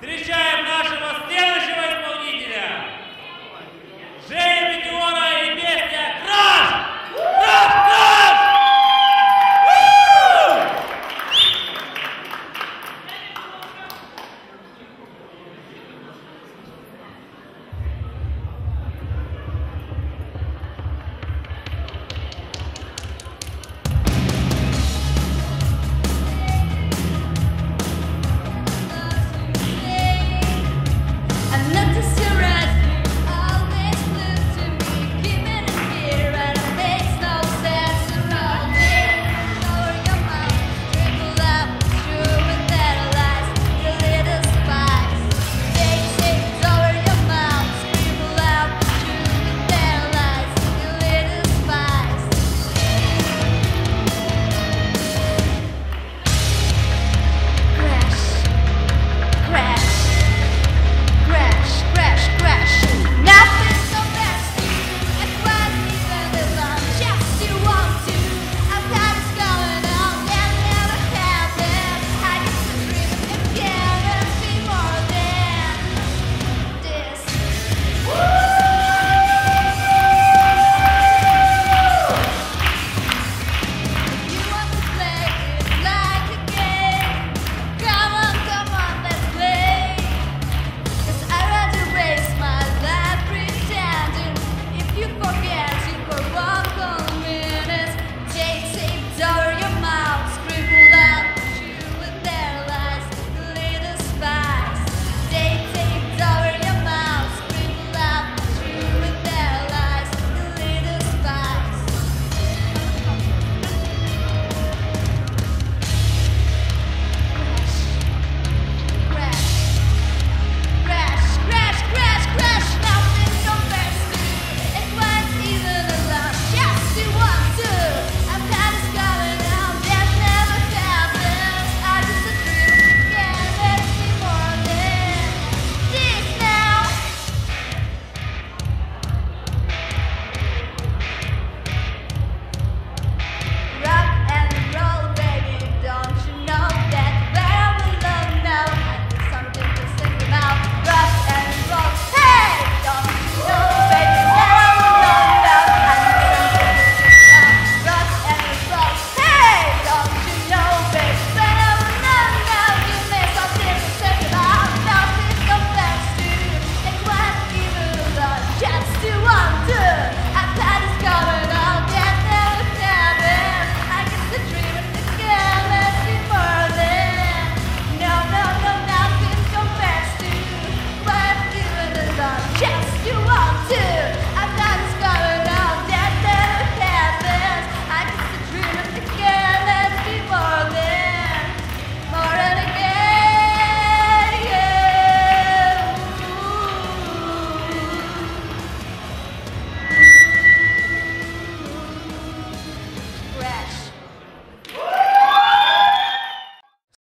Встречаем!